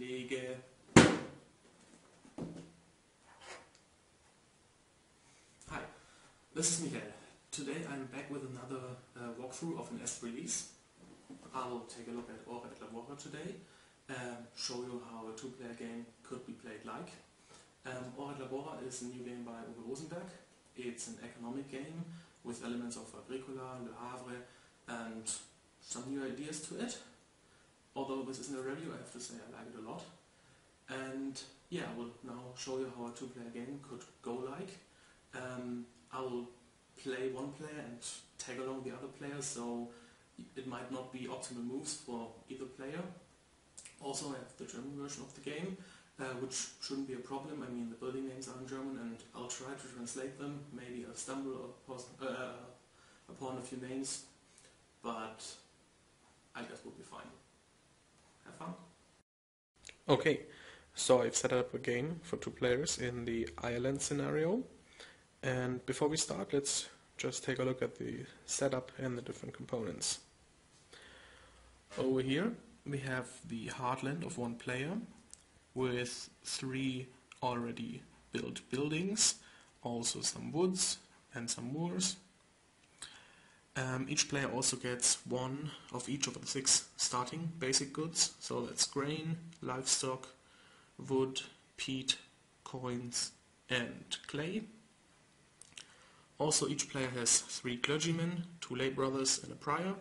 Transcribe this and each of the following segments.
lege. Hi, this is Miguel. Today I'm back with another uh, walkthrough of an Essen release. I will take a look at Ora et Labora today and show you how a two-player game could be played like. Um, Labora is a new game by Uwe Rosenberg. It's an economic game with elements of Agricola, Le Havre and some new ideas to it. Although this isn't a review, I have to say I like it a lot. And yeah, I will now show you how a two-player game could go like. Um, I will play one player and tag along the other player, so it might not be optimal moves for either player. Also, I have the German version of the game, uh, which shouldn't be a problem. I mean, the building names are in German, and I'll try to translate them. Maybe I'll stumble uh, upon a few names, but I guess we'll be fine. Have fun. Okay, so I've set up a game for two players in the Ireland scenario. And before we start, let's just take a look at the setup and the different components. Over here, we have the heartland of one player with three already built buildings, also some woods and some moors. Um, each player also gets one of each of the six starting basic goods, so that's grain, livestock, wood, peat, coins and clay. Also each player has three clergymen, two lay brothers and a prior,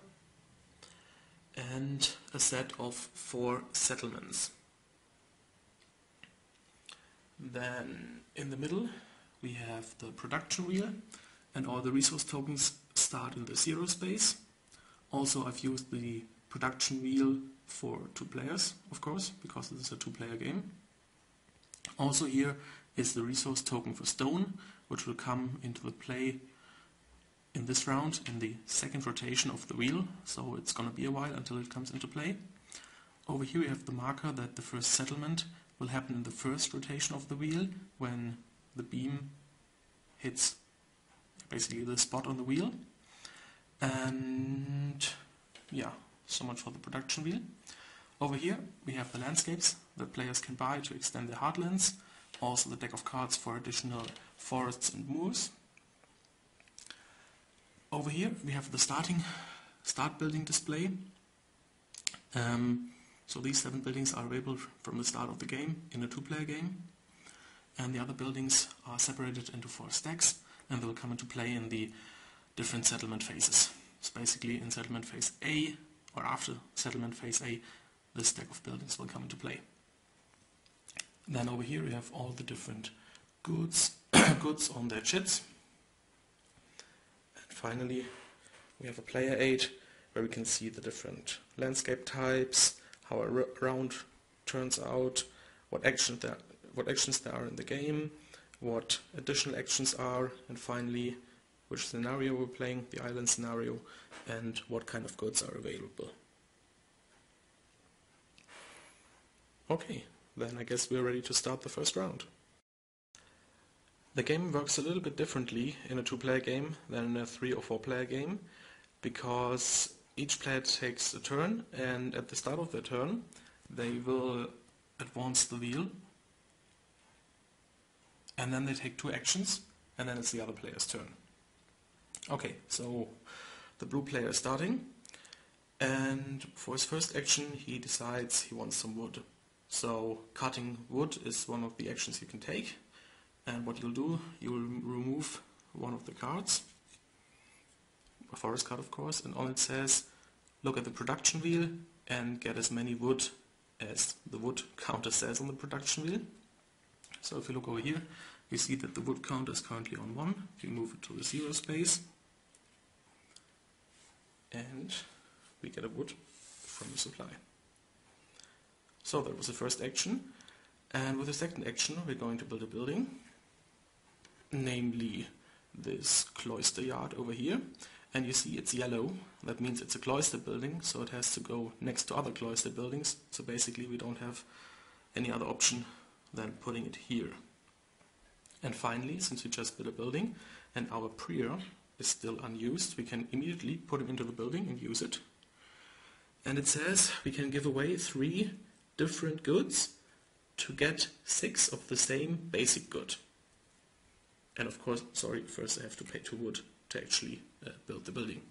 and a set of four settlements. Then in the middle we have the production wheel and all the resource tokens start in the zero space. Also I've used the production wheel for two players, of course, because this is a two-player game. Also here is the resource token for stone, which will come into the play in this round in the second rotation of the wheel, so it's going to be a while until it comes into play. Over here we have the marker that the first settlement will happen in the first rotation of the wheel when the beam hits basically the spot on the wheel. And yeah, so much for the production wheel. Over here we have the landscapes that players can buy to extend their heartlands, also the deck of cards for additional forests and moors. Over here we have the starting start building display. Um, so these seven buildings are available from the start of the game in a two-player game and the other buildings are separated into four stacks and they will come into play in the different settlement phases. So basically in settlement phase A or after settlement phase A this stack of buildings will come into play. Then over here we have all the different goods goods on their chits. And finally we have a player aid where we can see the different landscape types, how a round turns out, what actions there, what actions there are in the game, what additional actions are, and finally which scenario we're playing, the Ireland scenario, and what kind of goods are available. Okay, then I guess we're ready to start the first round. The game works a little bit differently in a two-player game than in a three or four-player game because each player takes a turn and at the start of their turn they will advance the wheel and then they take two actions and then it's the other player's turn. Okay, so the blue player is starting and for his first action he decides he wants some wood. So cutting wood is one of the actions you can take and what you'll do, you'll remove one of the cards a forest card of course, and on it says, look at the production wheel and get as many wood as the wood counter says on the production wheel. So if you look over here, you see that the wood counter is currently on 1. You move it to the 0 space and we get a wood from the supply. So that was the first action. And with the second action we're going to build a building, namely this cloister yard over here and you see it's yellow. That means it's a cloister building, so it has to go next to other cloister buildings. So basically we don't have any other option than putting it here. And finally, since we just built a building and our prior is still unused, we can immediately put him into the building and use it. And it says we can give away three different goods to get six of the same basic good. And of course, sorry, first I have to pay two wood to actually uh, build the building.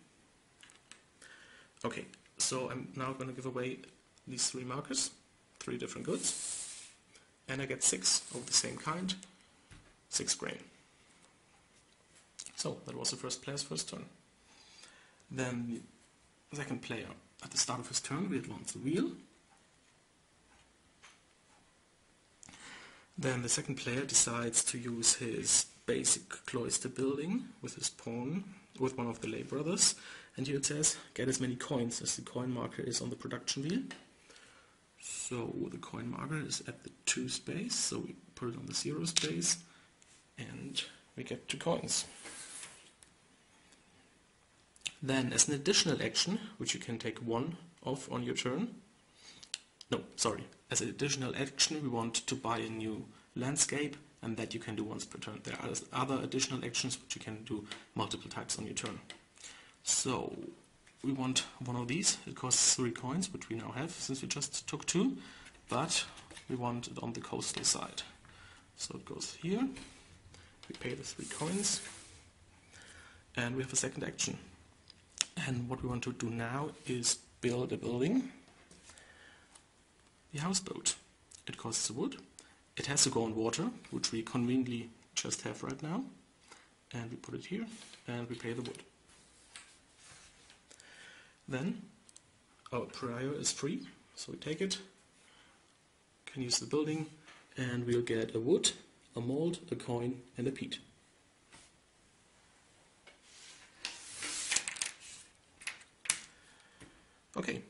Okay, so I'm now going to give away these three markers, three different goods, and I get six of the same kind, six grain. So that was the first player's first turn. Then the second player, at the start of his turn, we advance the wheel. Then the second player decides to use his basic cloister building with his pawn, with one of the lay brothers, and here it says get as many coins as the coin marker is on the production wheel. So the coin marker is at the 2 space, so we put it on the 0 space, and we get 2 coins. Then as an additional action, which you can take one of on your turn, no, sorry, as an additional action we want to buy a new landscape and that you can do once per turn. There are other additional actions which you can do multiple times on your turn. So we want one of these. It costs three coins, which we now have since we just took two, but we want it on the coastal side. So it goes here. We pay the three coins, and we have a second action. And what we want to do now is build a building. The houseboat. It costs wood. It has to go on water, which we conveniently just have right now. And we put it here, and we pay the wood. Then our prior is free, so we take it, can use the building, and we'll get a wood, a malt, a coin, and a peat. Okay,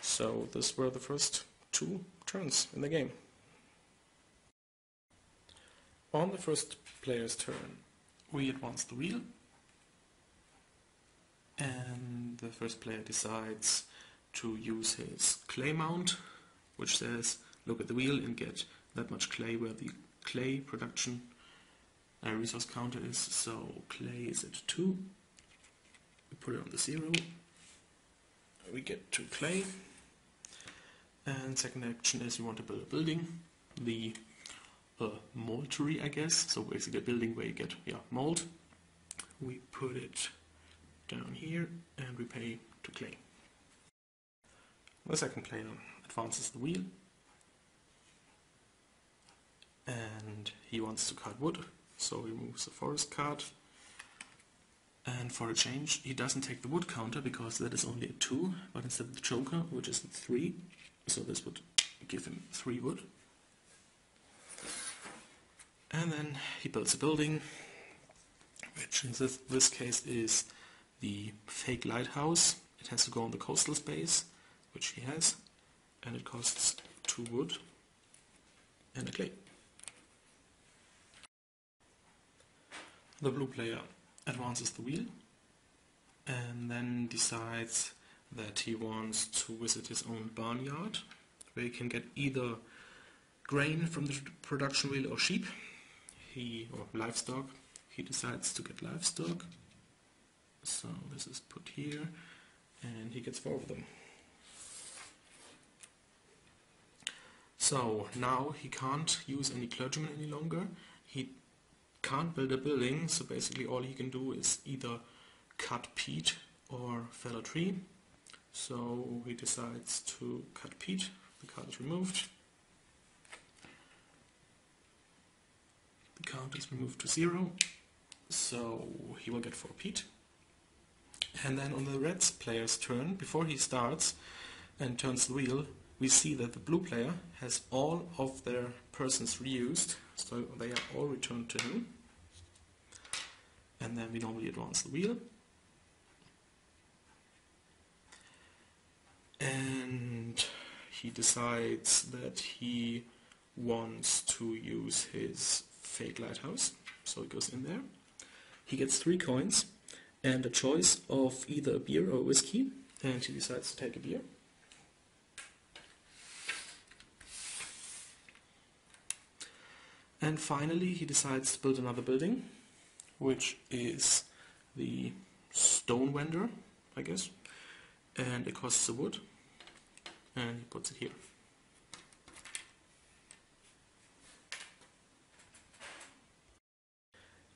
so this were the first two turns in the game. On the first player's turn, we advance the wheel, and the first player decides to use his clay mount, which says look at the wheel and get that much clay where the clay production uh, resource counter is. So clay is at 2, we put it on the 0, we get to clay, and second action is we want to build a building, the uh, I guess, so basically a building where you get yeah, malt. We put it down here and we pay to clay. The second player advances the wheel. And he wants to cut wood. So he moves the forest card and for a change he doesn't take the wood counter because that is only a 2 but instead the joker which is a 3 so this would give him 3 wood and then he builds a building which in this, this case is the fake lighthouse. It has to go on the coastal space, which he has, and it costs two wood and a clay. The blue player advances the wheel and then decides that he wants to visit his own barnyard where he can get either grain from the production wheel or sheep he or livestock he decides to get livestock so this is put here and he gets four of them. So now he can't use any clergyman any longer. He can't build a building, so basically all he can do is either cut peat or fell a tree. So he decides to cut peat. The card is removed. The count is removed to zero, so he will get four peat. And then on the red player's turn, before he starts and turns the wheel, we see that the blue player has all of their persons reused, so they are all returned to him. And then we normally advance the wheel. And he decides that he wants to use his fake lighthouse, so it goes in there. He gets three coins and a choice of either a beer or a whiskey, and he decides to take a beer. And finally, he decides to build another building, which is the stone vendor, I guess, and it costs a wood, and he puts it here.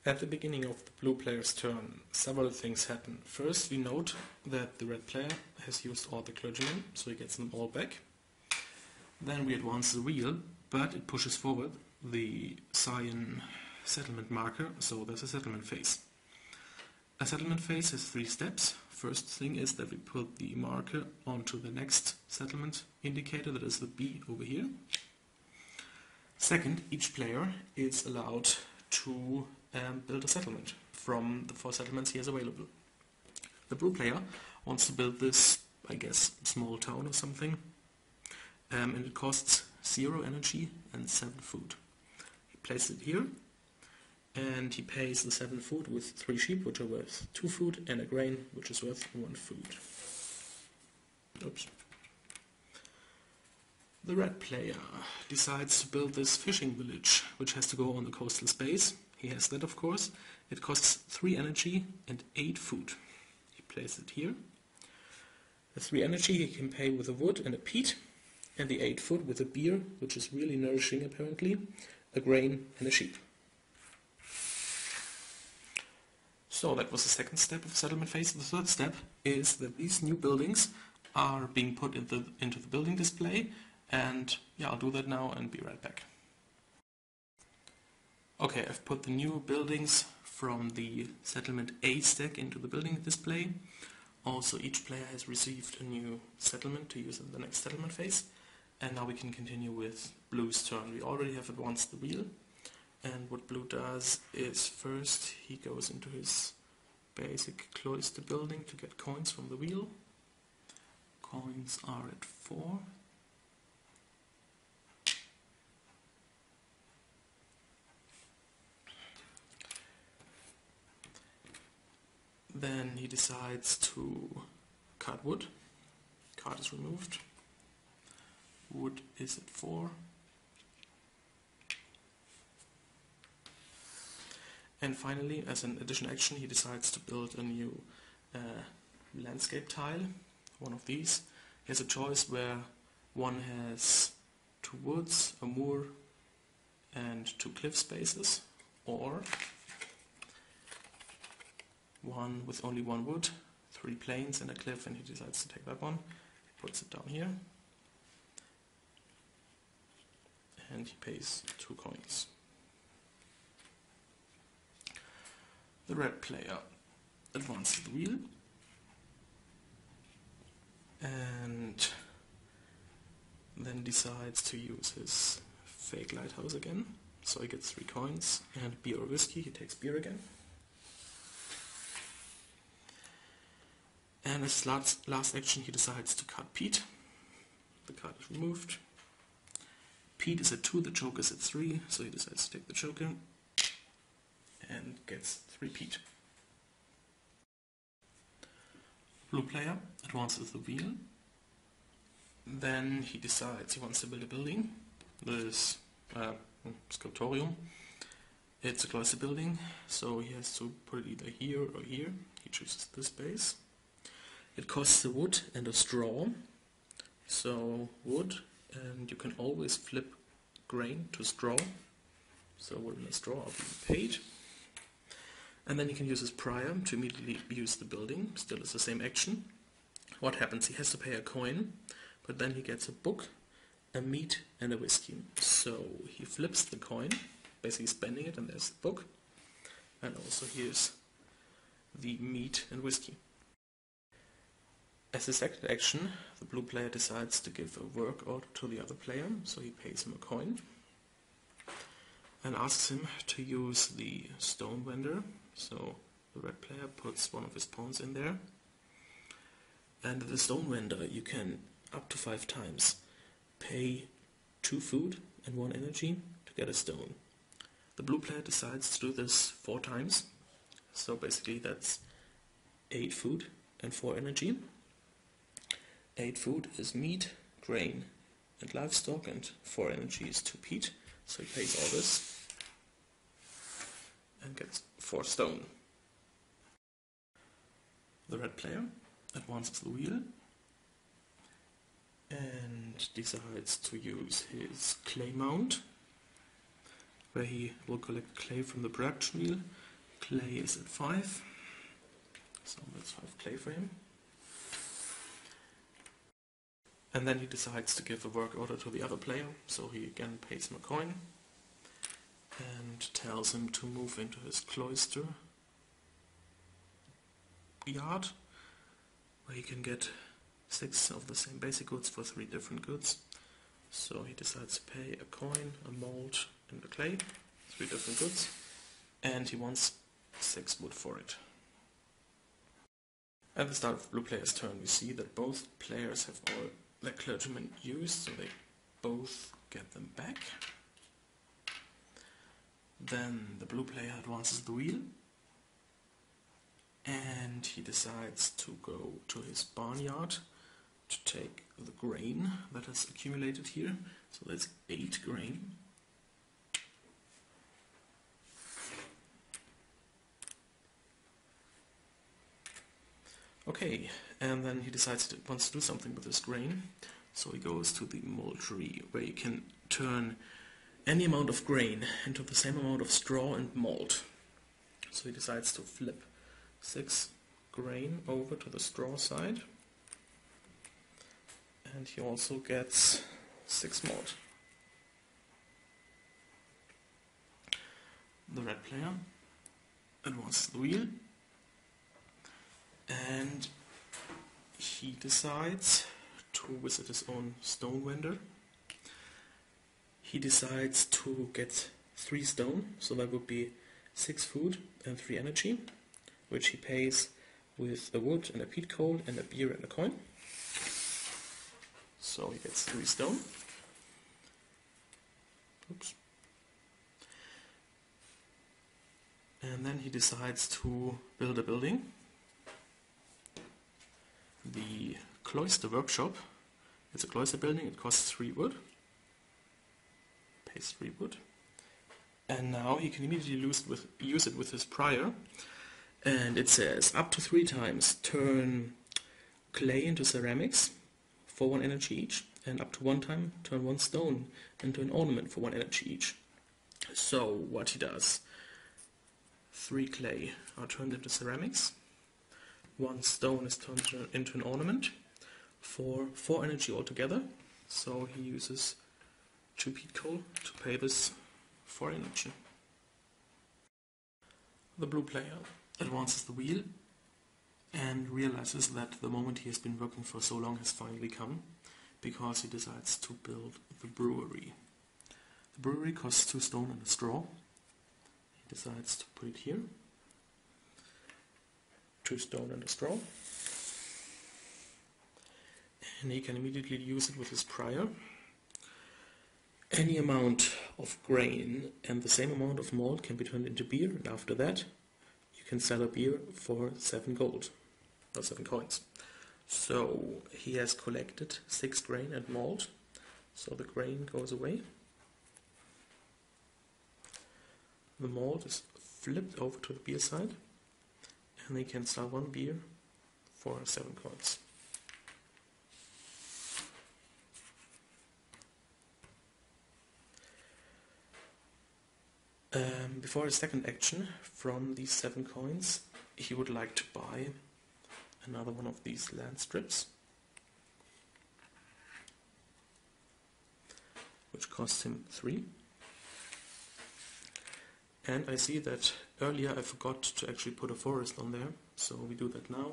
At the beginning of the blue player's turn, several things happen. First, we note that the red player has used all the clergymen, so he gets them all back. Then we advance the wheel, but it pushes forward the cyan settlement marker, so there's a settlement phase. A settlement phase has three steps. First thing is that we put the marker onto the next settlement indicator, that is the B over here. Second, each player is allowed to um, build a settlement from the four settlements he has available. The blue player wants to build this, I guess, small town or something, um, and it costs zero energy and seven food. He places it here, and he pays the seven food with three sheep, which are worth two food, and a grain, which is worth one food. Oops. The red player decides to build this fishing village, which has to go on the coastal space. He has that, of course. It costs 3 energy and 8 food. He places it here. The 3 energy he can pay with a wood and a peat, and the 8 food with a beer, which is really nourishing apparently, a grain and the sheep. So that was the second step of the settlement phase. The third step is that these new buildings are being put into, into the building display, and yeah, I'll do that now and be right back. Okay, I've put the new buildings from the settlement A stack into the building display. Also, each player has received a new settlement to use in the next settlement phase. And now we can continue with Blue's turn. We already have advanced the wheel. And what Blue does is first he goes into his basic cloister building to get coins from the wheel. Coins are at 4. Then he decides to cut wood. Card is removed. Wood is at 4. And finally, as an additional action, he decides to build a new uh, landscape tile, one of these. He has a choice where one has two woods, a moor, and two cliff spaces, or one with only one wood, three plains and a cliff, and he decides to take that one. He puts it down here. And he pays two coins. The red player advances the wheel. And then decides to use his fake lighthouse again. So he gets three coins and beer or whiskey, he takes beer again. And as last, last action he decides to cut peat. The card is removed. Peat is at 2, the Joker is at 3, so he decides to take the Joker and gets 3 peat. Blue player advances the wheel. Then he decides he wants to build a building. This uh, scriptorium. It's a cloister building, so he has to put it either here or here. He chooses this base. It costs a wood and a straw. So wood, and you can always flip grain to straw. So wood and a straw of being paid. And then you can use his prior to immediately use the building. Still it's the same action. What happens? He has to pay a coin, but then he gets a book, a meat, and a whiskey. So he flips the coin, basically spending it, and there's the book. And also here's the meat and whiskey. As a second action, the blue player decides to give a work order to the other player, so he pays him a coin and asks him to use the stone vendor. So the red player puts one of his pawns in there. And the stone vendor you can up to five times pay two food and one energy to get a stone. The blue player decides to do this four times. So basically that's eight food and four energy. Eight food is meat, grain, and livestock, and four energy is two peat. So he pays all this and gets four stone. The red player advances the wheel and decides to use his clay mount where he will collect clay from the production wheel. Clay is at 5, so let's 5 clay for him. And then he decides to give a work order to the other player, so he again pays him a coin and tells him to move into his cloister yard where he can get six of the same basic goods for three different goods. So he decides to pay a coin, a malt, and a clay, three different goods, and he wants six wood for it. At the start of blue player's turn, we see that both players have all their clergymen used, so they both get them back. Then the blue player advances the wheel, and he decides to go to his barnyard to take the grain that has accumulated here. So that's 8 grain. Okay, and then he decides he wants to do something with this grain. So he goes to the mouldery where you can turn any amount of grain into the same amount of straw and malt. So he decides to flip 6 grain over to the straw side and he also gets 6 malt. The red player advances the wheel and he decides to visit his own stone vendor. He decides to get 3 stone, so that would be 6 food and 3 energy, which he pays with a wood and a peat coal and a beer and a coin. So he gets three stone. Oops. And then he decides to build a building. The cloister workshop. It's a cloister building, it costs three wood. Pays three wood. And now he can immediately use it with, use it with his prior. And it says up to three times turn clay into ceramics for one energy each, and up to one time turn one stone into an ornament for one energy each. So what he does, three clay are turned into ceramics, one stone is turned into an ornament for four energy altogether, so he uses two peat coal to pay this four energy. The blue player advances the wheel and realizes that the moment he has been working for so long has finally come because he decides to build the brewery. The brewery costs two stone and a straw. He decides to put it here. Two stone and a straw. And he can immediately use it with his prior. Any amount of grain and the same amount of malt can be turned into beer, and after that you can sell a beer for seven gold or seven coins. So he has collected six grain and malt. So the grain goes away. The malt is flipped over to the beer side and they can sell one beer for seven coins. Um, before his second action, from these seven coins, he would like to buy another one of these land strips which costs him 3 and I see that earlier I forgot to actually put a forest on there. So we do that now.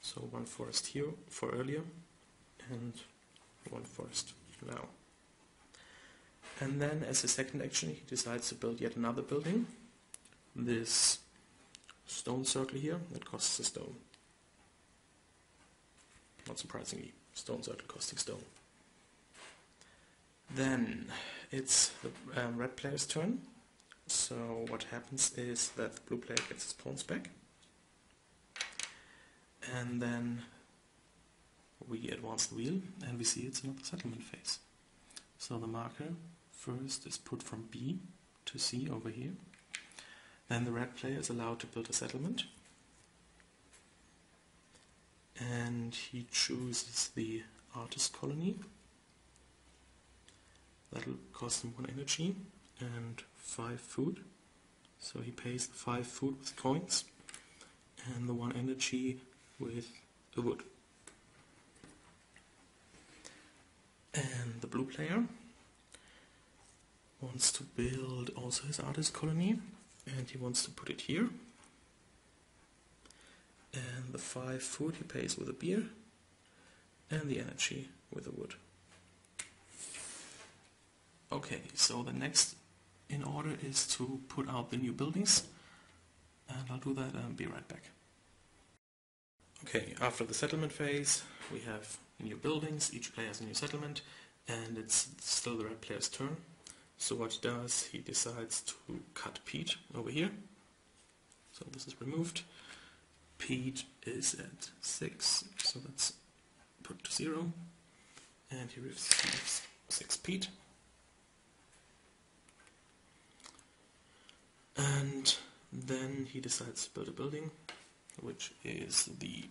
So one forest here for earlier and one forest now. And then as a second action he decides to build yet another building. This stone circle here that costs a stone. Not surprisingly, stone circle costing stone. Then it's the um, red player's turn. So what happens is that the blue player gets his pawns back. And then we advance the wheel and we see it's another settlement phase. So the marker first is put from B to C over here. Then the red player is allowed to build a settlement and he chooses the artist colony that'll cost him one energy and five food. So he pays the five food with coins and the one energy with a wood. And the blue player wants to build also his artist colony and he wants to put it here. And the five food he pays with a beer and the energy with a wood. Okay, so the next in order is to put out the new buildings and I'll do that and be right back. Okay, after the settlement phase we have new buildings, each player has a new settlement and it's still the red player's turn. So what he does, he decides to cut peat over here. So this is removed. Peat is at 6, so that's put to 0. And he receives 6 peat. And then he decides to build a building, which is the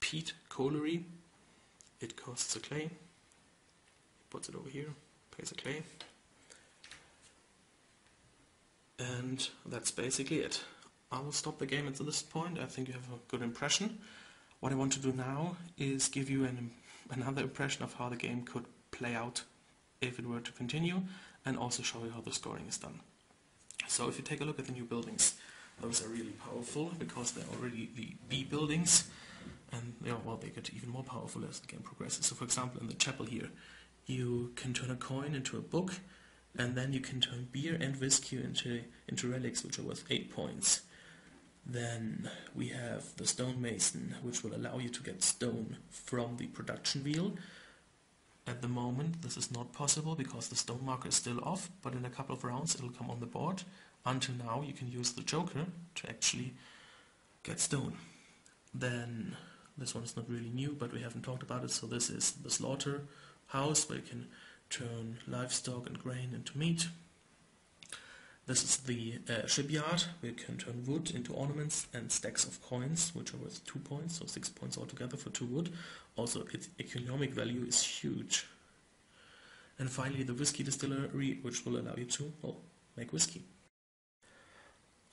peat Colliery. It costs a clay. He puts it over here, pays a clay. And that's basically it. I will stop the game at this point. I think you have a good impression. What I want to do now is give you an, another impression of how the game could play out if it were to continue and also show you how the scoring is done. So if you take a look at the new buildings, those are really powerful because they're already the B buildings and yeah, well, they get even more powerful as the game progresses. So for example, in the chapel here, you can turn a coin into a book and then you can turn beer and whiskey into, into relics which are worth 8 points. Then we have the stonemason, which will allow you to get stone from the production wheel. At the moment, this is not possible because the stone marker is still off, but in a couple of rounds it'll come on the board. Until now, you can use the joker to actually get stone. Then, this one is not really new, but we haven't talked about it, so this is the slaughter house where you can turn livestock and grain into meat. This is the uh, shipyard, you can turn wood into ornaments and stacks of coins, which are worth 2 points, so 6 points altogether for 2 wood. Also, its economic value is huge. And finally, the whiskey distillery, which will allow you to, well, make whiskey.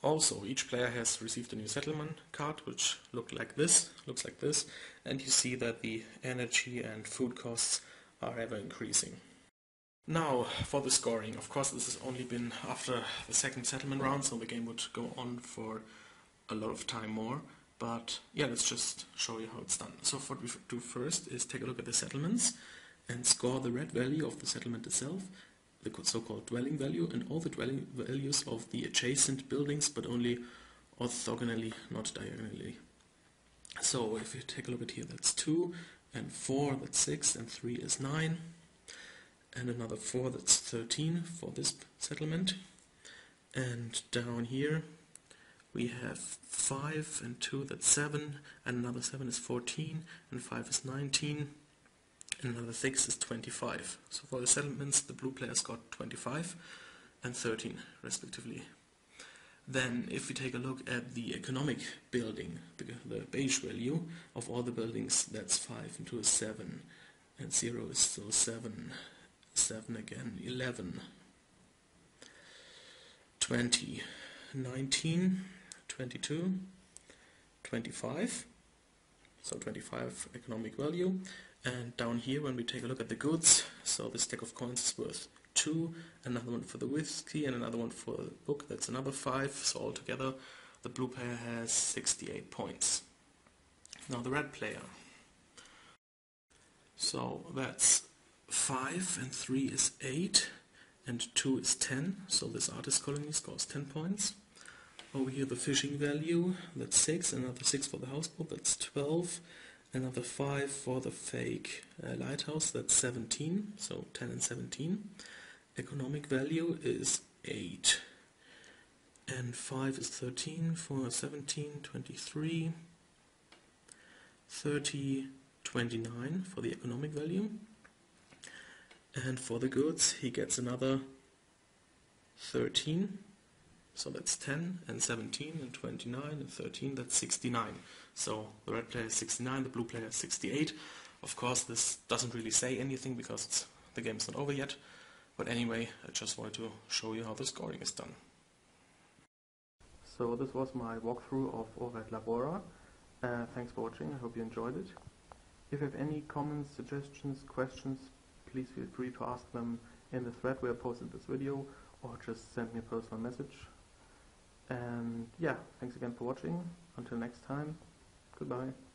Also, each player has received a new settlement card, which look like this, looks like this, and you see that the energy and food costs are ever increasing. Now, for the scoring, of course this has only been after the second settlement round, so the game would go on for a lot of time more. But yeah, let's just show you how it's done. So what we do first is take a look at the settlements and score the red value of the settlement itself, the so-called dwelling value, and all the dwelling values of the adjacent buildings, but only orthogonally, not diagonally. So if you take a look at here, that's 2, and 4, that's 6, and 3 is 9 and another 4 that's 13 for this settlement. And down here we have 5 and 2 that's 7 and another 7 is 14 and 5 is 19 and another 6 is 25 so for the settlements the blue players got 25 and 13 respectively. Then if we take a look at the economic building the, beige value of all the buildings that's 5 and 2 is 7 and 0 is still 7 7 again, 11, 20, 19, 22, 25, so 25 economic value. And down here, when we take a look at the goods, so this stack of coins is worth 2, another one for the whiskey, and another one for the book, that's another 5. So altogether, the blue player has 68 points. Now the red player. So that's 5 and 3 is 8 and 2 is 10 so this artist colony scores 10 points. Over here the fishing value that's 6 another 6 for the houseboat that's 12 another 5 for the fake uh, lighthouse that's 17 so 10 and 17 economic value is 8 and 5 is 13 for 17 23 30 29 for the economic value and for the goods he gets another 13 so that's 10 and 17 and 29 and 13 that's 69 so the red player is 69 the blue player is 68 of course this doesn't really say anything because the game's not over yet. But anyway, I just wanted to show you how the scoring is done. So this was my walkthrough of Ora et Labora. Uh, thanks for watching, I hope you enjoyed it. If you have any comments, suggestions, questions, please feel free to ask them in the thread where I posted this video or just send me a personal message. And yeah, thanks again for watching. Until next time, goodbye.